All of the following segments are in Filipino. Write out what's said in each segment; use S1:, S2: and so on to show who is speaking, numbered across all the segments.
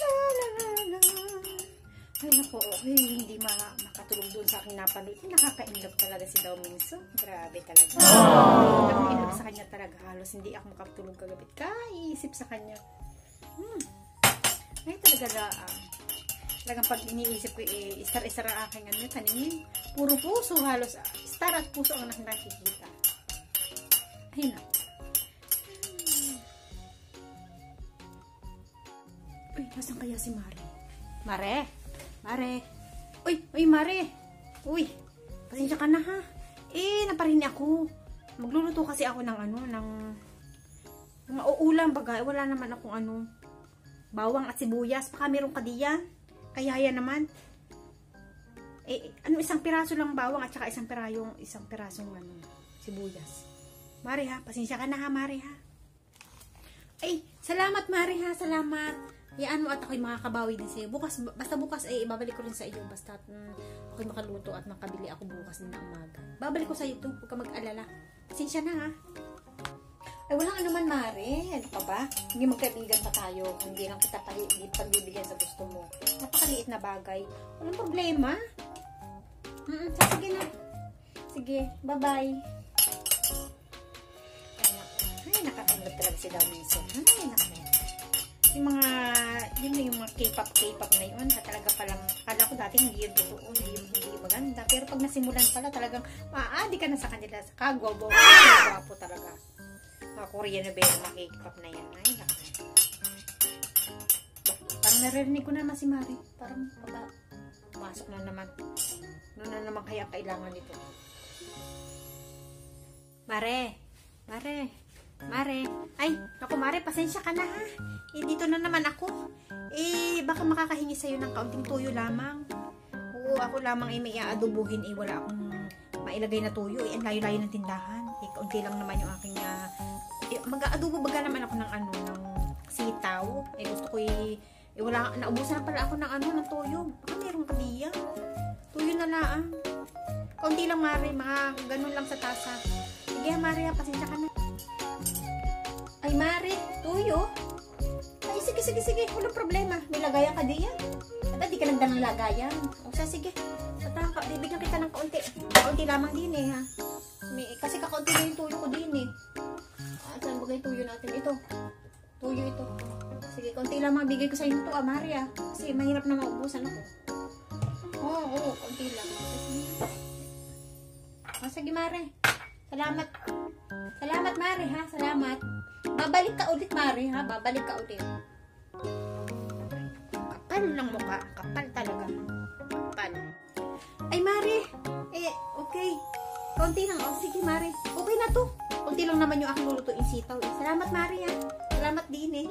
S1: La, la, la, la. Ay, naku, okay, hindi ma makatulog doon sa aking napanood. Nakaka-inlove talaga si Dominso. Grabe talaga. Nakaka-inlove sa kanya talaga. Halos hindi ako makatulog kagabi. Kaisip sa kanya. Hmm. Ay, talaga na, ah, talagang pag iniisip ko, eh, istar-istar ang aking ano, taningin. Puro puso halos. ah, Star at puso ang nakikita. Ay, naku. Uy, nasan kaya si Mare? Mare? Mare? Uy, uy, Mare! Uy, pasensya ka na ha. Eh, naparin ako. Magluluto kasi ako ng ano, ng mga uulam baga. Wala naman akong ano, bawang at sibuyas. Baka meron ka diyan. Kaya yan naman. Eh, ano, isang piraso lang bawang at saka isang pirayong, isang pirasong ano, sibuyas. Mare ha, pasensya ka na ha, Mare ha. Ay, salamat Mare ha, salamat. Mo at ako'y makakabawi din sa'yo. Bukas, basta bukas ay ibabalik ko rin sa iyo. Basta mm, ako'y makaluto at makabili ako bukas na umaga. Babalik ko sa iyo to. Huwag ka mag-alala. Pasensya na ha. Ay, walang anuman, Mare. Ano pa ba? Hindi magkaibigan pa tayo. Hindi lang kita pagbibigyan sa gusto mo. Napakaliit na bagay. Walang problema. Mm -mm, sige na. Sige, bye-bye. Ay, nakatanggap talaga si Damiso. Ay, naku. Yung mga, yun na yung mga K-pop, K-pop na yun, na talaga palang, kala ko dati hindi yun totoo, hindi yun, hindi yun maganda. Pero pag nasimulan pala, talagang maaadi ka na sa kanila, kagwago, kagwapo talaga. Mga Korean na ba yung mga K-pop na yan? Ay, naku. Parang naririnig ko na naman si Mari. Parang, paba, pumasok na naman. Ano na naman kaya kailangan nito? Mare, Mare, Mare. Ay, naku Mare, pasensya ka na ha. Eh, dito na naman ako. Eh, baka makakahingi sa'yo ng kaunting tuyo lamang. Oo, ako lamang ay may aadubuhin eh. Wala akong mailagay na tuyo. Eh, ang layo-layo ng tindahan. Eh, kaunti lang naman yung aking uh, eh, mag-aadubo baga naman ako ng ano, ng sitaw. Eh, gusto ko eh, eh wala, naubusan na pala ako ng ano, ng tuyo. Baka meron ka diya. Tuyo na lang. Kaunti lang, Mare. Mga ganun lang sa tasa. Sige, Mare, pasensya ka na. Ay, Mare, tuyo? Ay, sige, sige, sige. Walang problema. May lagayan ka diyan. At di ka nagdang lagayan. O siya, sige. Pataka, bibigyan kita ng kaunti. Kaunti lamang din eh, ha. May, kasi kakaunti na yung tuyo ko din eh. At saan bagay tuyo natin? Ito. Tuyo ito. Sige, kaunti lamang bigay ko sa inyo ito, ah, Maria. Kasi mahirap na maubusan ako. Oo, oo, kaunti lang. O, sige, Mare. Salamat. Salamat, Mare, ha? Salamat. Babalik ka ulit, Mare, ha? Babalik ka ulit. Kapal ng mukha. Kapal talaga. Kapal. Ay, Mare. Eh, okay. Konti lang. Oh, sige, Mare. Okay na to. Konti lang naman yung aking lulutuin sitaw. Eh. Salamat, Mare, ha? Salamat din, eh.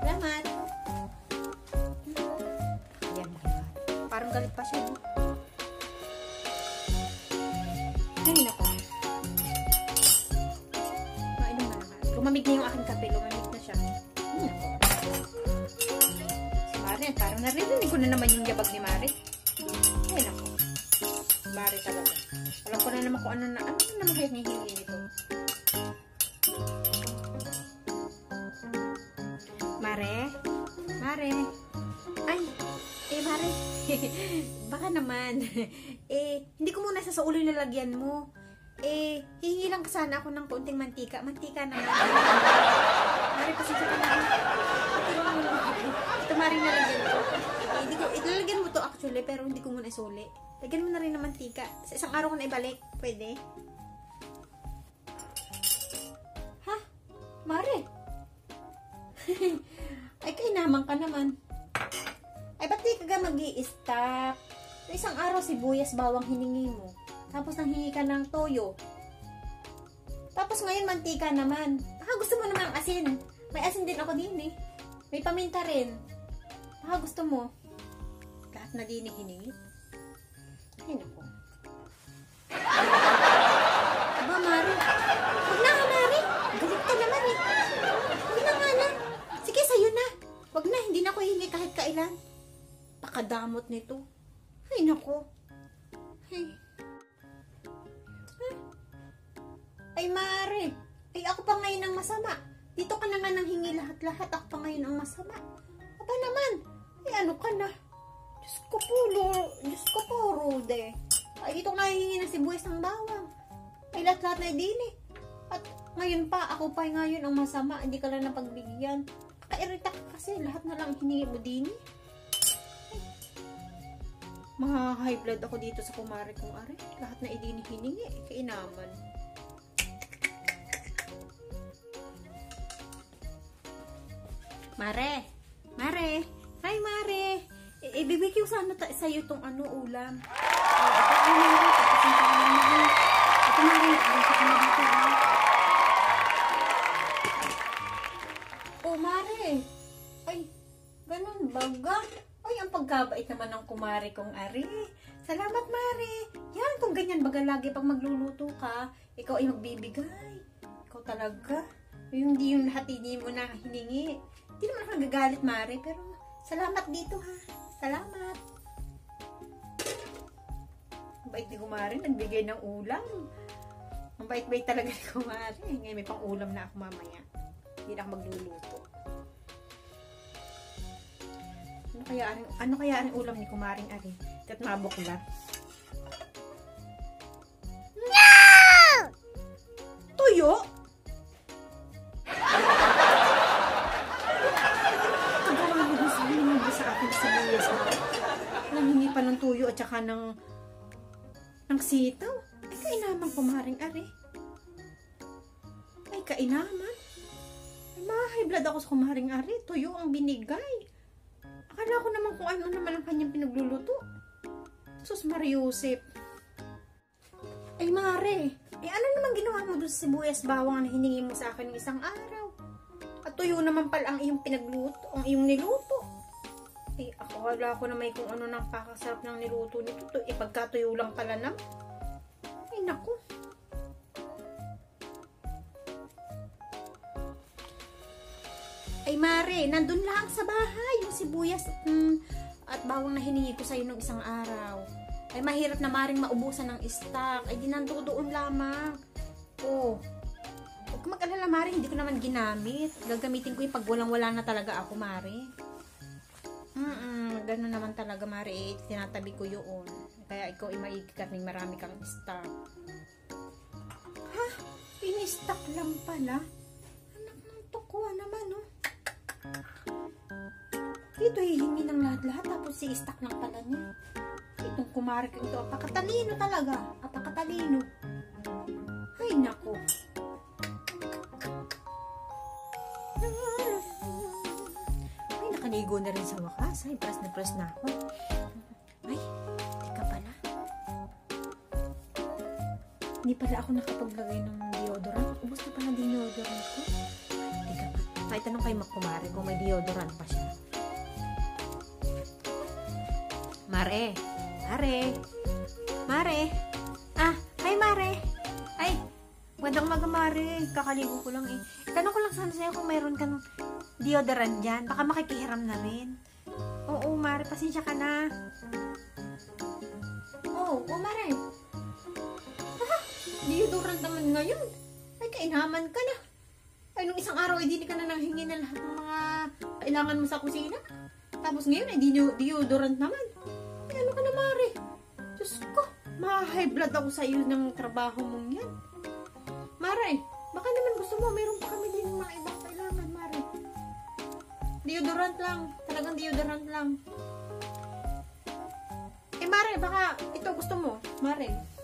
S1: Salamat. Ayan, Parang galit pa siya, Si Mare, parang naririnig ko na naman yung yabag ni Mare. Ay, nako. Mare talaga. Alam ko na naman kung ano na, ano na naman kaya hinihingi nito. Mare? Mare? Ay, eh Mare, baka naman. eh, hindi ko muna sa ulo nilagyan mo. Eh, hingi lang sana ako ng konting mantika. Mantika naman. Mare, pasensya ka na. Ito Mare nalagyan ko. Eh, hindi ko, ilalagyan mo to actually, pero hindi ko muna isuli. Lagyan mo na rin ng mantika. Sa isang araw ko na ibalik. Pwede? Ha? Mare? Ay, kainaman ka naman. Ay, ba't di ka mag stop Isang araw sibuyas bawang hiningi mo. Tapos nang hingi ka ng toyo. Tapos ngayon mantika naman. Baka gusto mo naman asin. May asin din ako din eh. May paminta rin. Baka gusto mo. Lahat na din hiningi. Ay, naku. Aba, Mari. Huwag na nga, Mari. Galit ka naman eh. Huwag na nga na. Sige, sa'yo na. Huwag na, hindi na ako hihingi kahit kailan. Pakadamot nito. Ay, naku. Ay. Ay, Mari. Ay, ako pa ngayon ang masama. Dito ka na nga nang hingi lahat-lahat. Ako pa ngayon ang masama. Aba naman, Ay, itong nahihingi ng sibuyas ng bawang. Ay, lahat-lahat na eh. At ngayon pa, ako pa ngayon ang masama. Hindi ka lang napagbigyan. Kakairita ka kasi. Lahat na lang hiningi mo din eh. Mga high blood ako dito sa kumare kong are. Lahat na idini hiningi. Kainaman. Mare! Mare! Hi, Mare! I- ibibigay ko sana sa'yo itong ano, ulam. Oh, ito, ano, Mare. Tapos yung pangalan mo. Ito, Mare. Ito, ka na dito, ha? Oh, Mare. Ay, ganun baga. Ay, ang pagkabait naman ng kumare kong ari. Salamat, Mare. Yan, kung ganyan baga lagi pag magluluto ka, ikaw ay magbibigay. Ikaw talaga. Yung di yung lahat hindi mo na hiningi. Hindi naman ako nagagalit, Mare, pero salamat dito, ha. Salamat. Ang bait ni Kumari, nagbigay ng ulam. Ang bait-bait talaga ni Kumari. Ngayon may pang ulam na ako mamaya. Hindi na ako magluluto. Ano kaya ang ano kaya ang ulam ni Kumaring Ari? Kat mabuklat. No! Tuyo? Paggawa mo dun sa hiningi mo sa akin sa sibuyas na. Nanghingi pa ng tuyo at saka ng ng sitaw. Ay, kainaman Kumaring Ari. Ay, kainaman. Ay, mahay ako sa Kumaring Ari. Tuyo ang binigay. Akala ko naman kung ano naman ang kanyang pinagluluto. Sus Mariusip. Ay Mare, eh ano naman ginawa mo doon sa sibuyas bawang na hiningi mo sa akin ng isang araw? At tuyo naman pala ang iyong pinagluto, ang iyong niluto. Ako wala ko na may kung ano nang pakasarap ng niluto nito. To, eh pagkatuyo lang pala naman. Ay naku. Ay Mare, nandun lang sa bahay yung sibuyas mm, at bawang na hiningi ko sa'yo nung isang araw. Ay mahirap na maring maubusan ng stock. Ay di nandoon lamang. Oh. Huwag ka mag-alala Mare, hindi ko naman ginamit. Gagamitin ko yung pag walang-wala na talaga ako Mare. Mm ganun naman talaga Mare. Eh, tinatabi ko yun. Kaya ikaw ay maikikat ng marami kang stock. Ha? Pinistock lang pala? Anak ng tukwa naman, oh. Dito hihingi ng lahat-lahat tapos si-stack ng pala niya. Itong kumari ko ito, apakatalino talaga. Apakatalino. Na rin sa wakas. Ay, press na press na ako. Ay, teka pala. Hindi pala ako nakapaglagay ng deodorant. Ubus na pala deodorant ko. Ay, teka pa. Ay, tanong kay Makumari kung may deodorant pa siya. Mare. Mare. Mare. Ah, hi Mare. Ay, magandang umaga Mare. Kakaligo ko lang eh. Tanong ko lang sana sa'yo kung mayroon kang deodorant dyan. Baka makikihiram na rin. Oo, Mare. Pasensya ka na. Oo, oh, Mare. Ha? Deodorant naman ngayon. Ay, kainaman ka na. Ay, nung isang araw, hindi ka na nanghingi ng lahat ng mga kailangan mo sa kusina. Tapos ngayon, ay deodorant naman. Ay, ano ka na, Mare? Diyos ko, ma-high blood ako sa iyo ng trabaho mong yan. Mare, baka naman gusto mo, mayroon pa kami Deodorant lang. Talagang deodorant lang. Eh, Mare, baka ito gusto mo, Mare.